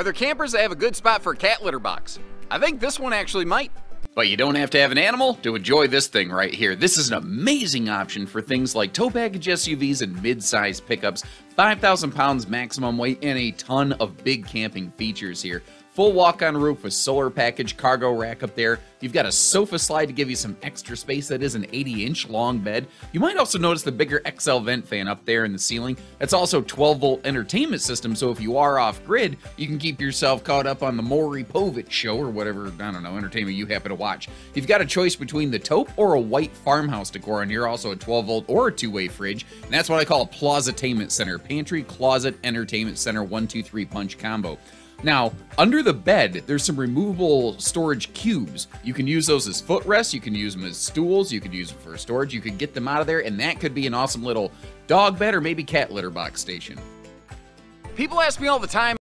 Are there campers that have a good spot for a cat litter box? I think this one actually might. But you don't have to have an animal to enjoy this thing right here. This is an amazing option for things like tow package SUVs and mid-size pickups, 5,000 pounds maximum weight, and a ton of big camping features here. Full walk-on roof with solar package, cargo rack up there. You've got a sofa slide to give you some extra space. That is an 80-inch long bed. You might also notice the bigger XL vent fan up there in the ceiling. That's also 12-volt entertainment system, so if you are off-grid, you can keep yourself caught up on the Maury Povich show or whatever, I don't know, entertainment you happen to watch. You've got a choice between the taupe or a white farmhouse decor on here, also a 12-volt or a two-way fridge, and that's what I call a Plaza-tainment center. Pantry, closet, entertainment center, one, two, three punch combo. Now, under the bed, there's some removable storage cubes. You can use those as footrests, you can use them as stools, you could use them for storage, you could get them out of there, and that could be an awesome little dog bed or maybe cat litter box station. People ask me all the time,